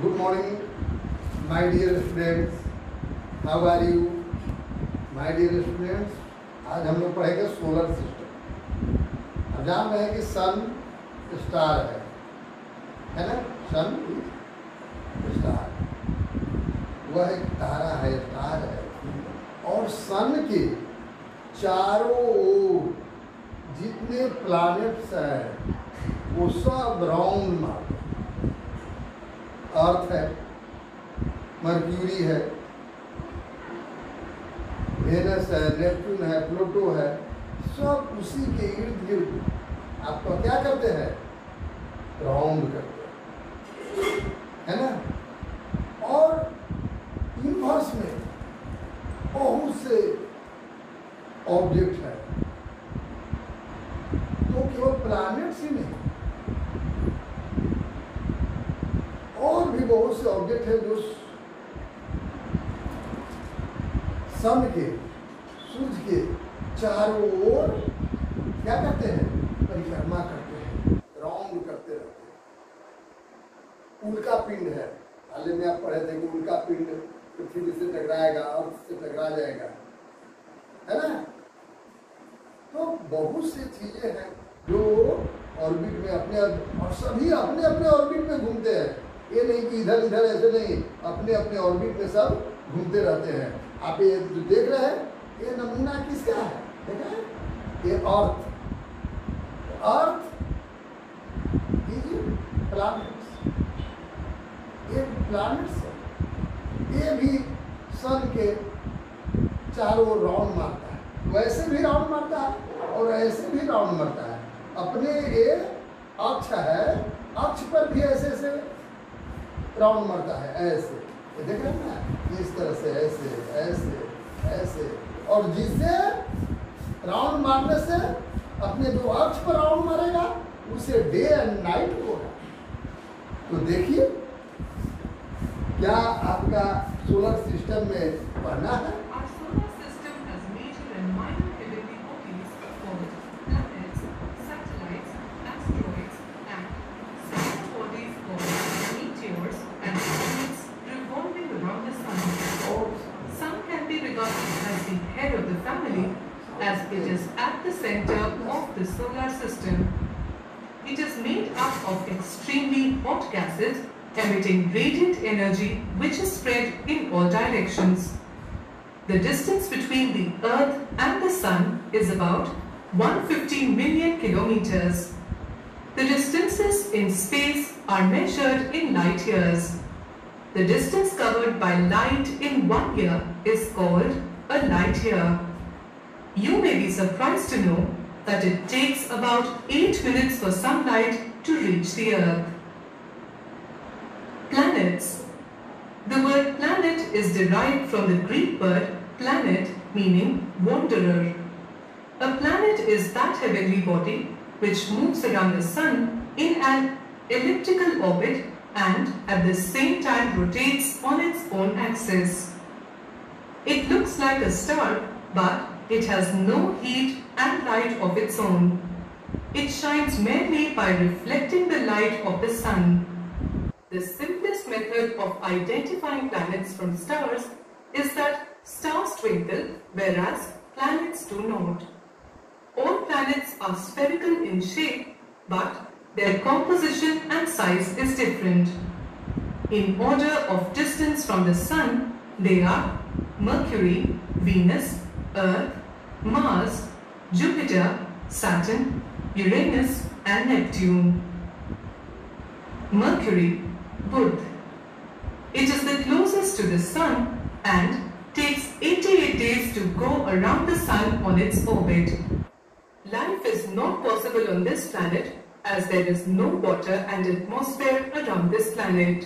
Good morning, my dear students. How are you? My dear students, आज हम लोग पढ़ेंगे सोलर सिस्टम अब जान रहे हैं कि सन स्टार है है ना सन स्टार वह एक तारा है स्टार है और सन के चारों ओर जितने प्लैनेट्स हैं वो सब राउंड मारते हैं। अर्थ है, मर्क्यूरी है, वेनस है नेपच्यून है, प्लूटो है, सब उसी के इर्द गिर्द। आपको क्या करते हैं? राउंड करते हैं। है ना? और यूनिवर्स में बहुत से ऑब्जेक्ट है तो केवल प्लैनेट्स ही नहीं और भी बहुत से ऑब्जेक्ट है जो सन के सूर्य के चारों ओर क्या करते हैं परिक्रमा करते हैं राउंड करते रहते हैं उल्का पिंड है हाल ही में आप पढ़े थे कि उल्का पिंड पृथ्वी से टकराएगा अर्थ से टकरा जाएगा है ना तो बहुत सी चीज़ें हैं जो ऑर्बिट में अपने और सभी अपने अपने ऑर्बिट में घूमते हैं ये नहीं कि इधर इधर ऐसे नहीं अपने अपने ऑर्बिट में सब घूमते रहते हैं। आप ये जो देख रहे हैं, ये नमूना किसका है? देखा है? ये अर्थ अर्थ इज़ प्लैनेट्स ये प्लैनेट्स ये भी सन के चारों राउंड मारता है। वैसे भी राउंड मारता है और ऐसे भी राउंड मारता है। अपने ये अक्ष है, अक्ष पर भी ऐसे ऐसे राउंड मारता है, ऐसे। देख रहे हैं ना? इस तरह से, ऐसे ऐसे ऐसे। और जिसे राउंड मारने से अपने जो अक्ष पर राउंड मारेगा, उसे डे एंड नाइट होगा। तो देखिए, क्या आपका सोलर सिस्टम में पढ़ना है? As it is at the center of the solar system. It is made up of extremely hot gases emitting radiant energy which is spread in all directions. The distance between the Earth and the Sun is about 150 million kilometers. The distances in space are measured in light years. The distance covered by light in one year is called a light year. You may be surprised to know that it takes about 8 minutes for sunlight to reach the Earth. Planets. The word planet is derived from the Greek word planet meaning wanderer. A planet is that heavenly body which moves around the sun in an elliptical orbit and at the same time rotates on its own axis. It looks like a star but it has no heat and light of its own. It shines merely by reflecting the light of the sun. The simplest method of identifying planets from stars is that stars twinkle whereas planets do not. All planets are spherical in shape but their composition and size is different. In order of distance from the Sun, they are Mercury, Venus, Earth, Mars, Jupiter, Saturn, Uranus and Neptune. Mercury, Buddh. It is the closest to the Sun and takes 88 days to go around the Sun on its orbit. Life is not possible on this planet as there is no water and atmosphere around this planet.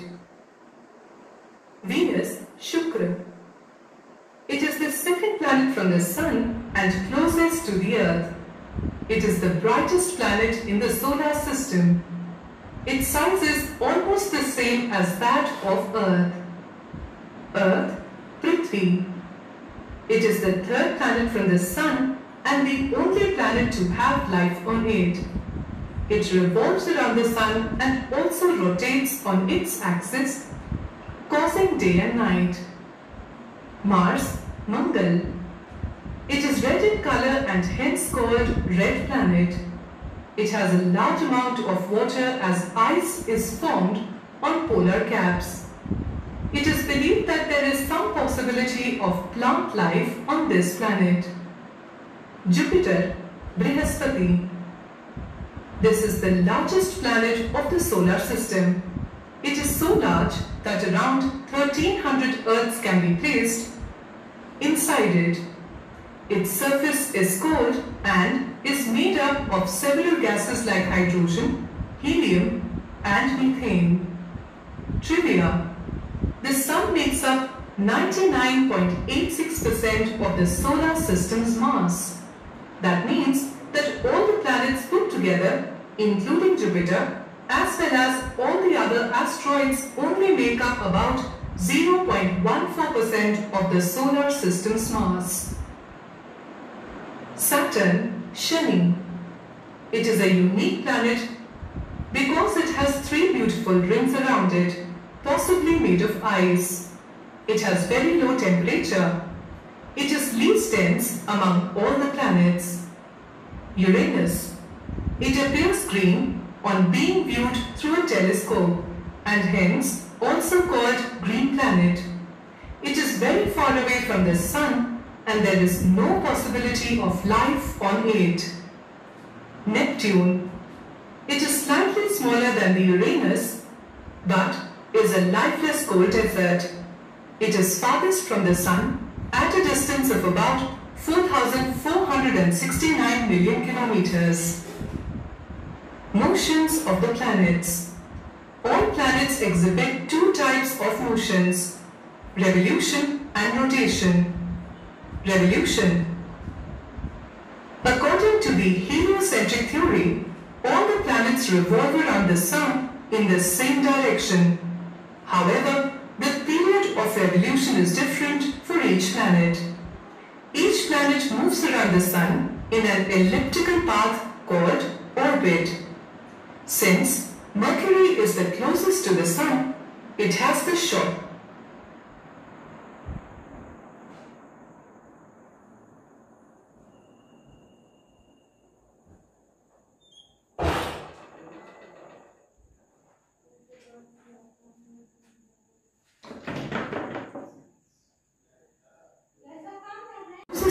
Venus, Shukra. It is the second planet from the Sun and closest to the Earth. It is the brightest planet in the solar system. Its size is almost the same as that of Earth. Earth, Prithvi. It is the third planet from the Sun and the only planet to have life on it. it revolves around the sun and also rotates on its axis, causing day and night. Mars, Mangal. It is red in color and hence called red planet. It has a large amount of water as ice is formed on polar caps. It is believed that there is some possibility of plant life on this planet. Jupiter, Brihaspati. This is the largest planet of the solar system. It is so large that around 1300 Earths can be placed inside it. Its surface is cold and is made up of several gases like hydrogen, helium and methane. Trivia The Sun makes up 99.86% of the solar system's mass. That means that all the planets put together, including Jupiter, as well as all the other asteroids only make up about 0.14% of the solar system's mass. Saturn, Shani. It is a unique planet because it has three beautiful rings around it, possibly made of ice. It has very low temperature. It is least dense among all the planets. Uranus. It appears green on being viewed through a telescope and hence also called green planet. It is very far away from the sun and there is no possibility of life on it. Neptune. It is slightly smaller than the Uranus but is a lifeless cold desert. It is farthest from the sun at a distance of about 4,469 million kilometers. Motions of the planets. All planets exhibit two types of motions, revolution and rotation. Revolution. According to the heliocentric theory, all the planets revolve around the sun in the same direction. However, the period of revolution is different for each planet. Each planet moves around the sun in an elliptical path called orbit. Since Mercury is the closest to the sun, it has the short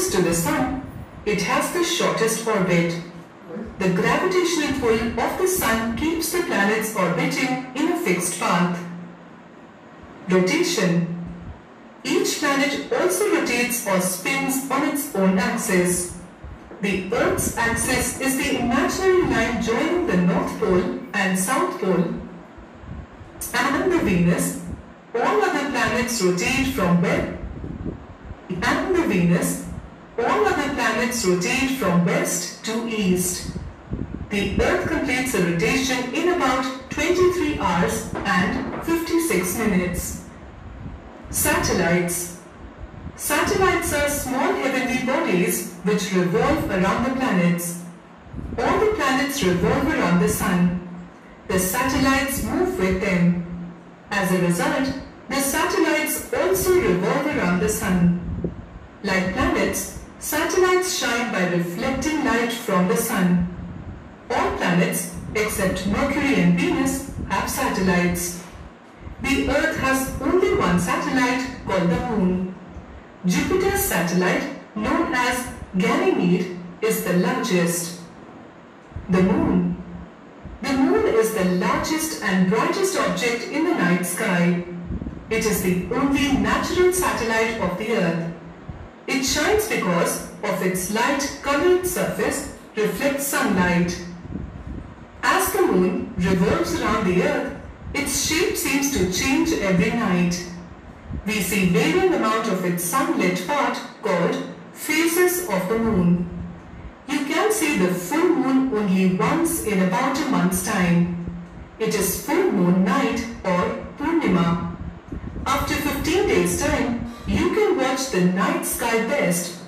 closest to the sun, it has the shortest orbit. The gravitational pull of the sun keeps the planets orbiting in a fixed path. Rotation. Each planet also rotates or spins on its own axis. The Earth's axis is the imaginary line joining the North Pole and South Pole. And the Venus, all other planets rotate from where? And the Venus, all other planets rotate from west to east. The Earth completes a rotation in about 23 hours and 56 minutes. Satellites. Satellites are small heavenly bodies which revolve around the planets. All the planets revolve around the Sun. The satellites move with them. As a result, the satellites also revolve around the Sun. Like planets, Satellites shine by reflecting light from the sun. All planets, except Mercury and Venus, have satellites. The Earth has only one satellite called the Moon. Jupiter's satellite, known as Ganymede, is the largest. The Moon. The Moon is the largest and brightest object in the night sky. It is the only natural satellite of the Earth. It shines because of its light-colored surface reflects sunlight. As the moon revolves around the earth, its shape seems to change every night. We see varying amount of its sunlit part called phases of the moon. You can see the full moon only once in about a month's time. It is full moon night or Purnima. After 15 days time, you can watch the night sky best,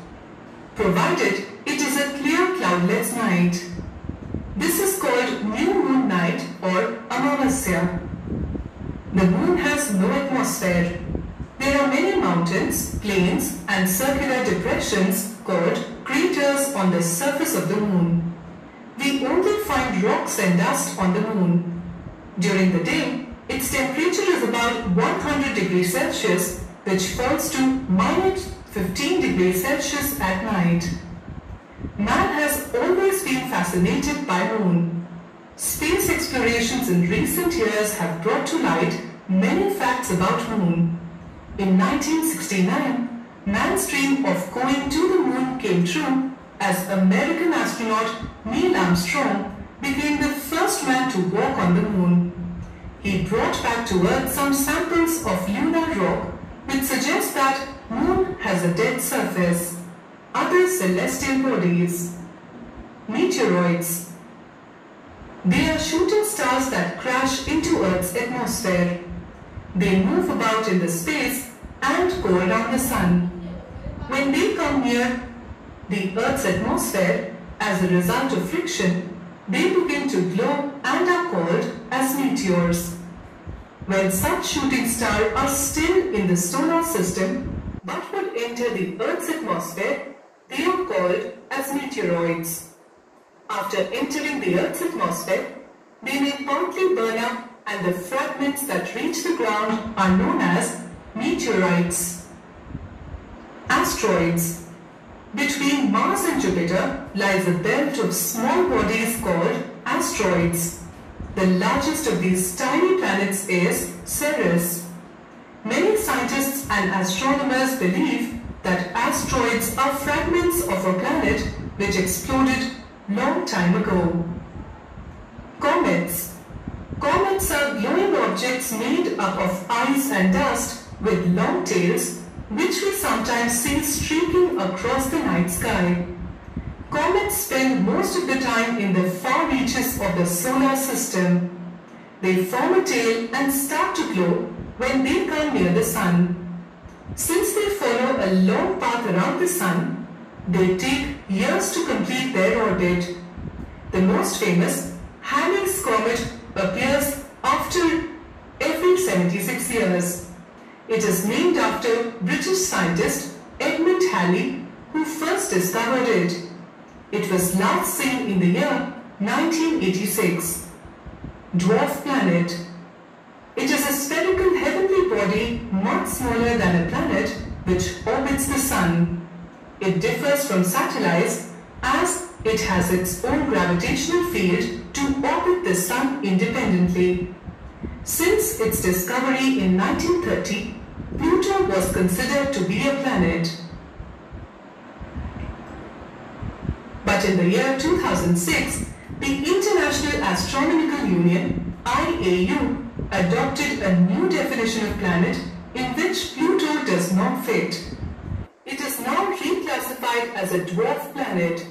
provided it is a clear cloudless night. This is called new moon night or Amavasya. The moon has no atmosphere. There are many mountains, plains and circular depressions called craters on the surface of the moon. We only find rocks and dust on the moon. During the day, its temperature is about 100 degrees Celsius which falls to minus 15 degrees Celsius at night. Man has always been fascinated by moon. Space explorations in recent years have brought to light many facts about moon. In 1969, man's dream of going to the moon came true as American astronaut Neil Armstrong became the first man to walk on the moon. He brought back to Earth some samples of lunar rock which suggests that moon has a dead surface. Other celestial bodies. Meteoroids. They are shooting stars that crash into Earth's atmosphere. They move about in the space and go around the sun. When they come near the Earth's atmosphere as a result of friction, they begin to glow and are called as meteors. When such shooting stars are still in the solar system but would enter the Earth's atmosphere, they are called as meteoroids. After entering the Earth's atmosphere, they may partly burn up and the fragments that reach the ground are known as meteorites. Asteroids Between Mars and Jupiter lies a belt of small bodies called asteroids. The largest of these tiny planets is Ceres. Many scientists and astronomers believe that asteroids are fragments of a planet which exploded long time ago. Comets Comets are glowing objects made up of ice and dust with long tails which we sometimes see streaking across the night sky. Comets spend most of the time in the far reaches of the solar system. They form a tail and start to glow when they come near the sun. Since they follow a long path around the sun, they take years to complete their orbit. The most famous, Halley's Comet, appears after every 76 years. It is named after British scientist Edmund Halley who first discovered it. It was last seen in the year 1986. Dwarf planet. It is a spherical heavenly body much smaller than a planet which orbits the sun. It differs from satellites as it has its own gravitational field to orbit the sun independently. Since its discovery in 1930, Pluto was considered to be a planet. In the year 2006, the International Astronomical Union, IAU, adopted a new definition of planet in which Pluto does not fit. It is now reclassified as a dwarf planet.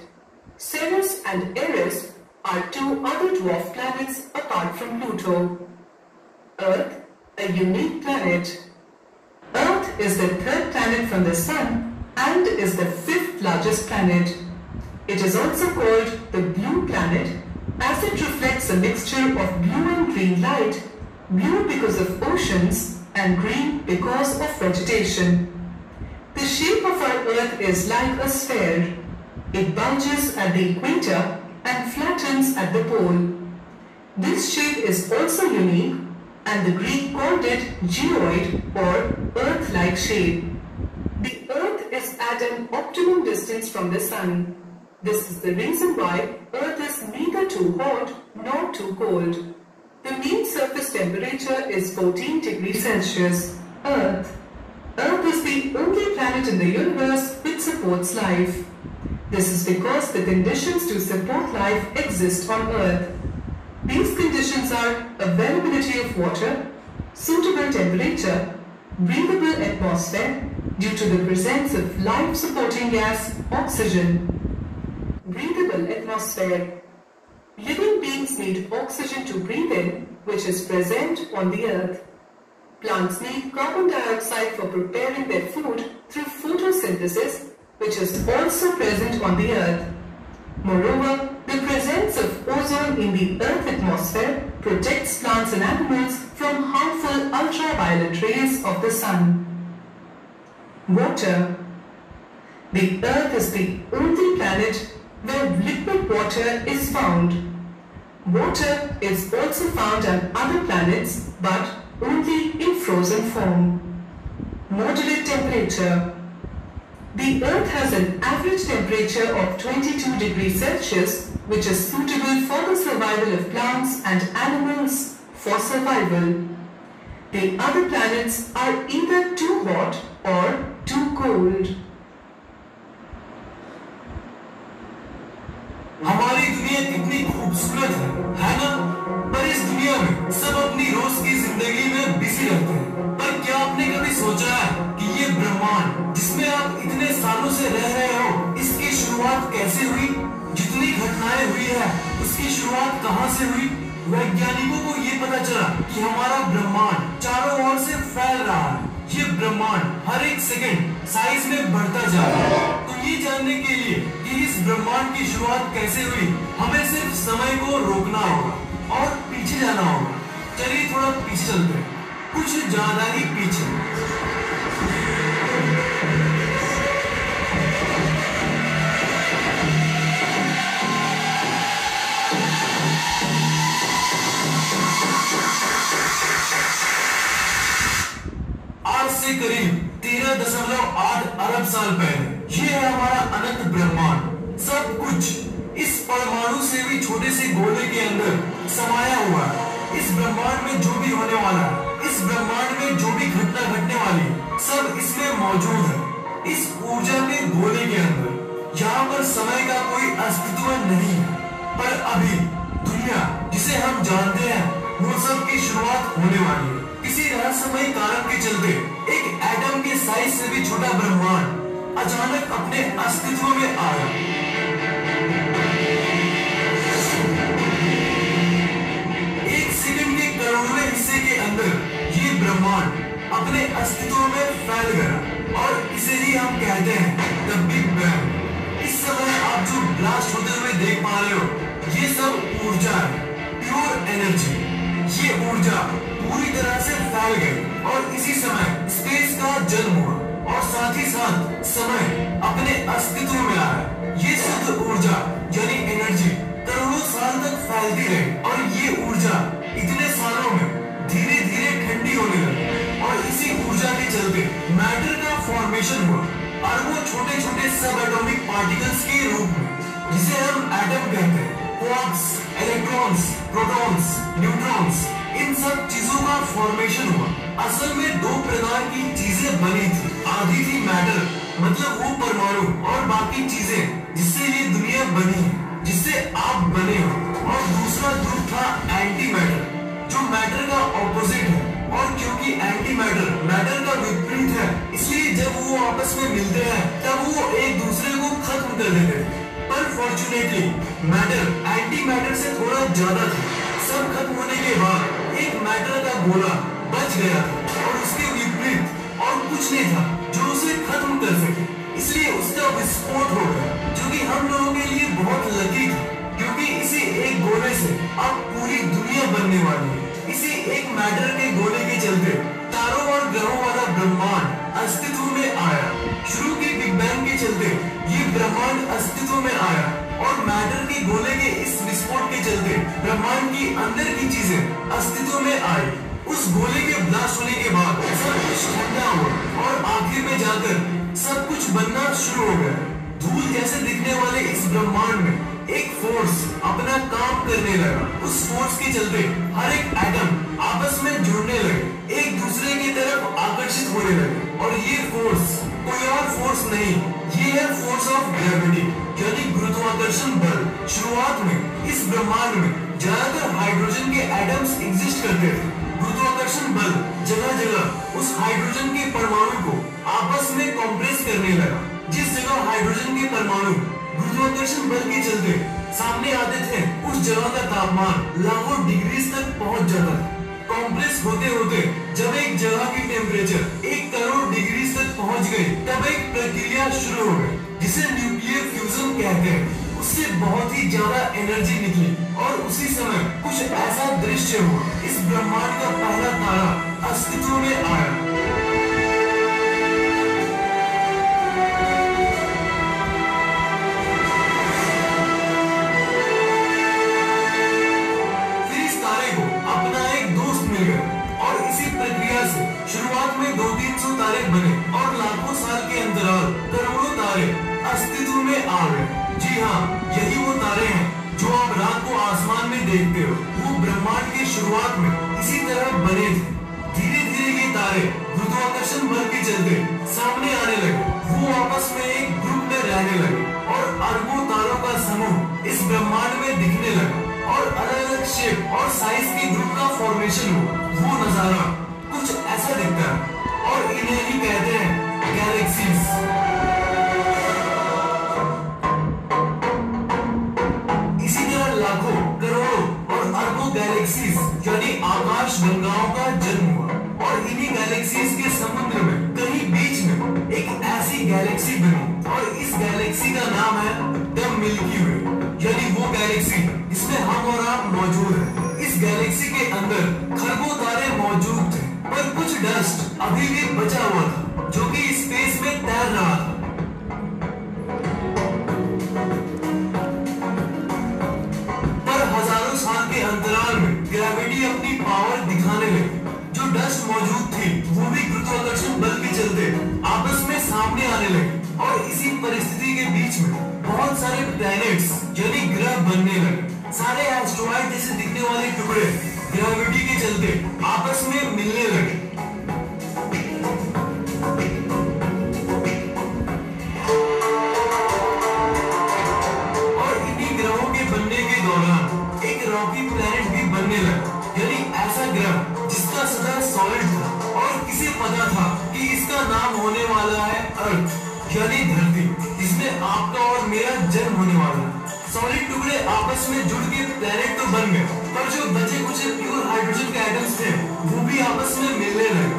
Ceres and Eris are two other dwarf planets apart from Pluto. Earth, a unique planet. Earth is the third planet from the Sun and is the fifth largest planet. It is also called the blue planet as it reflects a mixture of blue and green light, blue because of oceans and green because of vegetation. The shape of our earth is like a sphere. It bulges at the equator and flattens at the pole. This shape is also unique and the Greek called it geoid or earth-like shape. The earth is at an optimum distance from the sun. This is the reason why Earth is neither too hot nor too cold. The mean surface temperature is 14 degrees Celsius. Earth. Earth is the only planet in the universe which supports life. This is because the conditions to support life exist on Earth. These conditions are availability of water, suitable temperature, breathable atmosphere due to the presence of life-supporting gas, oxygen, breathable atmosphere. Living beings need oxygen to breathe in, which is present on the earth. Plants need carbon dioxide for preparing their food through photosynthesis, which is also present on the earth. Moreover, the presence of ozone in the Earth atmosphere protects plants and animals from harmful ultraviolet rays of the sun. Water. The Earth is the only planet where liquid water is found. Water is also found on other planets but only in frozen form. Moderate temperature. The Earth has an average temperature of 22 degrees Celsius which is suitable for the survival of plants and animals for survival. The other planets are either too hot or too cold. हमारी दुनिया कितनी खूबसूरत है है ना? पर इस दुनिया में सब अपनी रोज की ज़िंदगी में बिज़ी रहते हैं। पर क्या आपने कभी सोचा है कि ये ब्रह्मांड जिसमें आप इतने सालों से रह रहे हो, इसकी शुरुआत कैसे हुई? जितनी घटनाएँ हुई है, उसकी शुरुआत कहाँ से हुई? वैज्ञानिकों को ये पता चला कि हमारा ब्रह्मांड चारों ओर से फैल रहा है। ये ब्रह्मांड हर एक सेकंड साइज़ में बढ़ता जा रहा है। ये जानने के लिए कि इस ब्रह्मांड की शुरुआत कैसे हुई, हमें सिर्फ़ समय को रोकना होगा और पीछे जाना होगा। चलिए थोड़ा पीछे चलते हैं। कुछ ज़्यादा ही पीछे। आज से करीब तेरह दशमलव आठ अरब साल पहले ये है हमारा अनंत ब्रह्मांड। सब कुछ इस परमाणु से भी छोटे से गोले के अंदर समाया हुआ है। इस ब्रह्मांड में जो भी होने वाला इस ब्रह्मांड में जो भी घटना घटने वाली सब इसमें मौजूद है। इस ऊर्जा के गोले के अंदर। यहाँ पर समय का कोई अस्तित्व नहीं है। पर अभी दुनिया, जिसे हम जानते हैं, वो सब की शुरुआत होने वाली है। किसी रहस्यमय कारण के चलते, एक एटम के साइज़ से भी छोटा ब्रह्मांड। अचानक अपने अस्तित्व में आया। एक सेकंड के करोड़वें हिस्से के अंदर ये ब्रह्मांड अपने अस्तित्व में फैल गया और इसे ही हम कहते हैं द बिग बैंग इस समय आप जो ब्लास्ट होते हुए देख पा रहे हो, ये सब ऊर्जा है प्योर एनर्जी ये ऊर्जा पूरी तरह से फैल गई और इसी समय स्पेस का जन्म हुआ और साथ ही साथ समय अपने अस्तित्व में आया ये शुद्ध ऊर्जा, यानी एनर्जी करोड़ों साल तक फैलती रही। और ये ऊर्जा इतने सालों में धीरे धीरे ठंडी होने लगी। और इसी ऊर्जा के चलते मैटर का फॉर्मेशन हुआ। अरबों छोटे छोटे सब एटॉमिक पार्टिकल्स के रूप में, जिसे हम एटम कहते हैं क्वार्क्स इलेक्ट्रॉन्स प्रोटॉन्स न्यूट्रॉन्स इन सब चीज़ों का फॉर्मेशन हुआ। असल में दो प्रकार की चीज़ें बनी थी। आधी थी मैटर मतलब वो परमाणु और बाकी चीज़ें जिससे ये दुनिया बनी जिससे आप बने हो। और दूसरा ध्रुव था एंटी मैटर जो मैटर का ऑपोजिट है। और क्योंकि एंटी मैटर मैटर का विपरीत है, इसलिए जब वो आपस में मिलते हैं, तब वो एक दूसरे को खत्म कर देते हैं। पर फॉर्चुनेटली मैटर एंटी मैटर से थोड़ा ज़्यादा था। सब खत्म होने के बाद एक मैटर का गोला बच गया और उसके विपरीत और कुछ नहीं था। उसे खत्म कर सके। इसलिए उसका विस्फोट हो गया, जो कि हम लोगों के लिए बहुत लकी था, क्योंकि इसी एक गोले से अब पूरी दुनिया बनने वाली है। इसी एक मैटर के गोले के चलते तारों और ग्रहों वाला ब्रह्मांड अस्तित्व में आया। शुरू के बिग बैंग के चलते ये ब्रह्मांड अस्तित्व में आया और मैटर के गोले के इस विस्फोट के चलते ब्रह्मांड की अंदर की चीज़ें अस्तित्व में आई। उस गोले के ब्लास्ट होने के बाद सब कुछ ठंडा हुआ। शुरू हो। गया धूल जैसे दिखने वाले इस ब्रह्मांड में एक फोर्स अपना काम करने लगा। उस फोर्स के चलते हर एक एटम आपस में जुड़ने लगे, एक दूसरे की तरफ़ आकर्षित होने लगे। और ये फोर्स कोई और फोर्स नहीं, ये है फोर्स ऑफ़ ग्रेविटी यानी गुरुत्वाकर्षण बल। शुरुआत में इस ब्रह्मांड में ज़्यादातर हाइड्रोजन के एटम्स एग्जिस्ट करते थे। गुरुत्वाकर्षण बल जगह जगह उस हाइड्रोजन के परमाणु को आपस में कॉम्प्रेस करने लगा। जिस जगह हाइड्रोजन के परमाणु, गुरुत्वाकर्षण बल के चलते सामने आते थे, उस जगह का तापमान लाखों डिग्री तक पहुँच जाता कॉम्प्रेस होते होते, जब एक जगह की टेम्परेचर एक करोड़ डिग्री तक पहुँच गई, तब एक प्रक्रिया शुरू हो गई, जिसे न्यूक्लियर फ्यूजन कहते हैं। उससे बहुत ही ज़्यादा एनर्जी निकली और उसी समय कुछ ऐसा दृश्य हुआ। इस ब्रह्मांड का पहला तारा अस्तित्व में आया। शुरुआत में इसी तरह बने। थे धीरे धीरे ये तारे गुरुत्वाकर्षण बल के चलते सामने आने लगे। वो आपस में एक ग्रुप में रहने लगे और अरबों तारों का समूह इस ब्रह्मांड में दिखने लगा और अलग अलग शेप और साइज़ के ग्रुप का फॉर्मेशन हुआ। वो नज़ारा कुछ ऐसा दिखता है। गैलेक्सी बनी। और इस गैलेक्सी का नाम है द मिल्की वे यानी वो गैलेक्सी जिसमें हम और आप मौजूद हैं। इस गैलेक्सी के अंदर खरबों तारे मौजूद थे, पर कुछ डस्ट अभी भी बचा हुआ था, जो कि आपका और मेरा जन्म होने वाला सॉलिड टुकड़े आपस में जुड़ के प्लैनेट तो बन गए। पर जो बचे कुछ प्योर हाइड्रोजन के आइटम्स थे, वो भी आपस में मिलने लगे।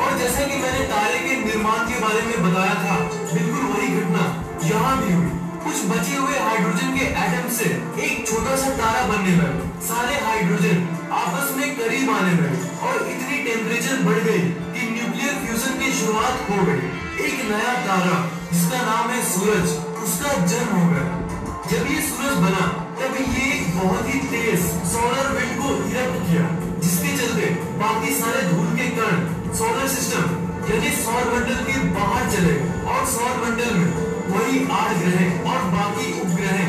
और जैसा कि मैंने तारे के निर्माण के बारे में बताया था, बिल्कुल वही घटना यहाँ भी हुई। कुछ बचे हुए हाइड्रोजन के एटम से एक छोटा सा तारा बनने लगा। सारे हाइड्रोजन आपस में करीब आने लगे और इतनी टेम्परेचर बढ़ गई। फ्यूजन की शुरुआत हो गई। एक नया तारा, जिसका नाम है सूरज, उसका जन्म हो गया। जब ये सूरज बना तब ये बहुत ही तेज सोलर विंड को इरप्ट किया, जिसके चलते बाकी सारे धूल के कण सोलर सिस्टम यानी सौर मंडल के बाहर चले और सौर मंडल में वही आठ ग्रह और बाकी उपग्रह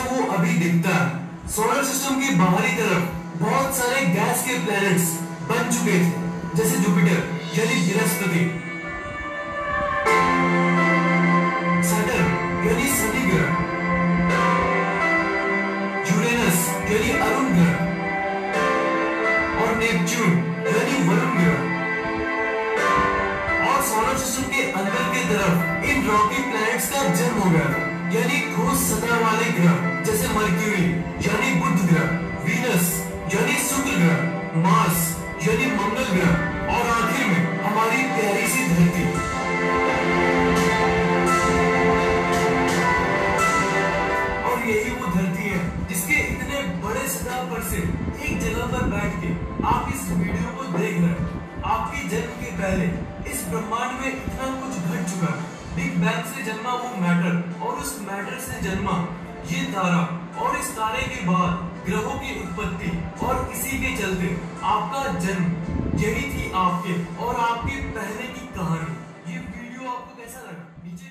जैसा वो अभी दिखता है। सोलर सिस्टम की बाहरी तरफ़ बहुत सारे गैस के प्लैनेट्स बन चुके थे, जैसे जुपिटर यानी बृहस्पति। सैटर्न यानी शनि ग्रह। यूरेनस यानी अरुण ग्रह। और नेपच्यून यानी वरुण ग्रह। और सोलर सिस्टम के अंदर की तरफ़ इन रॉकी प्लैनेट्स का जन्म हो गया यानी ठोस वाले ग्रह जैसे मर्क्यूरी, यानी बुध ग्रह वीनस, यानी शुक्र ग्रह मार्स, यानी मंगल ग्रह और आखिर में हमारी प्यारी सी धरती। और यही वो धरती है, जिसके इतने बड़े सतह पर से एक जगह पर बैठ के आप इस वीडियो को देख रहे हैं। आपके जन्म के पहले इस ब्रह्मांड में इतना कुछ घट चुका है। बिग बैंग से जन्मा वो मैटर उस मैटर से जन्मा ये तारा और इस तारे के बाद ग्रहों की उत्पत्ति और इसी के चलते आपका जन्म यही थी आपके और आपके पहले की कहानी। ये वीडियो आपको कैसा लगा? नीचे